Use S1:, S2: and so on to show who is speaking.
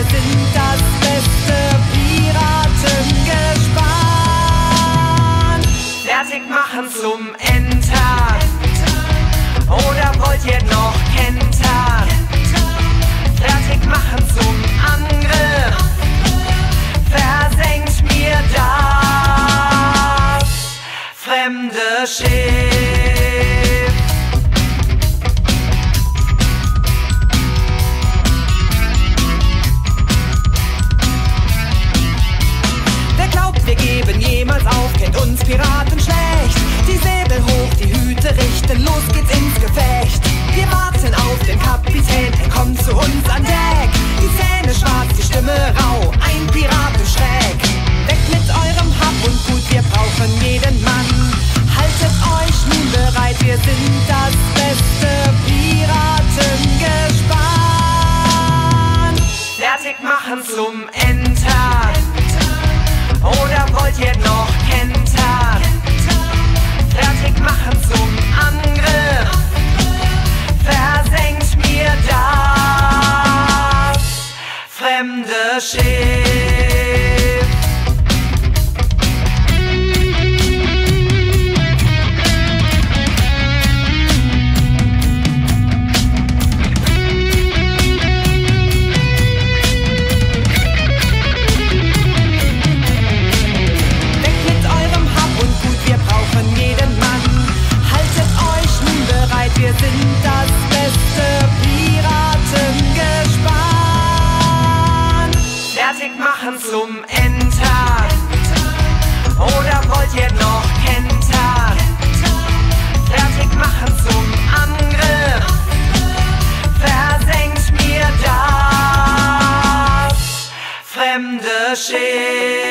S1: Wir sind das beste Piratengespann. Fertig machen zum Enter. Oder wollt ihr noch Kenter? Fertig machen zum Angriff. Versenkt mir das fremde Schiff. Fertig machen zum Enter. Oder wollt ihr noch kentern? Fertig machen zum Angriff. Versenkt mir das fremde Schiff. Zum Enter. Oder wollt ihr noch kentern? Fertig machen zum Angriff. Versenkt mir das fremde Schiff.